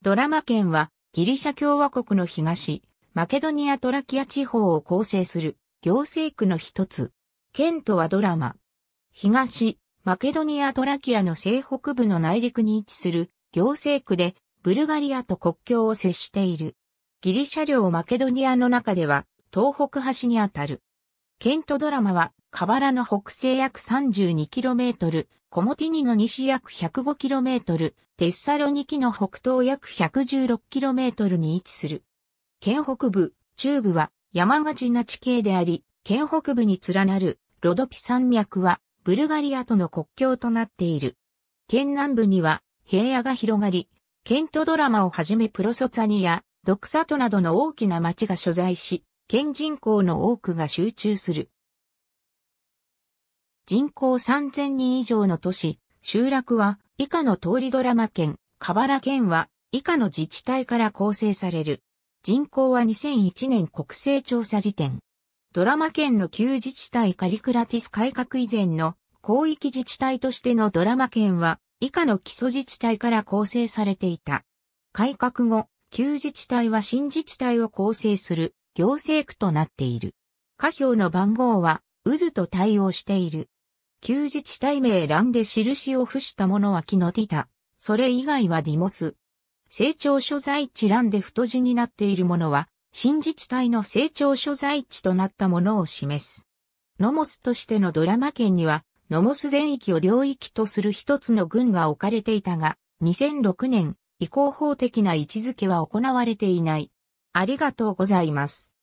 ドラマ県はギリシャ共和国の東、マケドニアトラキア地方を構成する行政区の一つ。県都はドラマ。東、マケドニアトラキアの西北部の内陸に位置する行政区でブルガリアと国境を接している。ギリシャ領マケドニアの中では東北端にあたる。ケントドラマは、河原の北西約 32km、コモティニの西約 105km、テッサロニキの北東約 116km に位置する。県北部、中部は山がちな地形であり、県北部に連なるロドピ山脈はブルガリアとの国境となっている。県南部には平野が広がり、ケントドラマをはじめプロソツァニやドクサトなどの大きな町が所在し、県人口の多くが集中する。人口3000人以上の都市、集落は以下の通りドラマ県、河原県は以下の自治体から構成される。人口は2001年国勢調査時点。ドラマ県の旧自治体カリクラティス改革以前の広域自治体としてのドラマ県は以下の基礎自治体から構成されていた。改革後、旧自治体は新自治体を構成する行政区となっている。下表の番号は、渦と対応している。旧自治体名欄で印を付したものはキノティタ。それ以外はディモス。成長所在地欄で太字になっているものは、新自治体の成長所在地となったものを示す。ノモスとしてのドラマ県には、ノモス全域を領域とする一つの軍が置かれていたが、2006年、移行法的な位置づけは行われていない。ありがとうございます。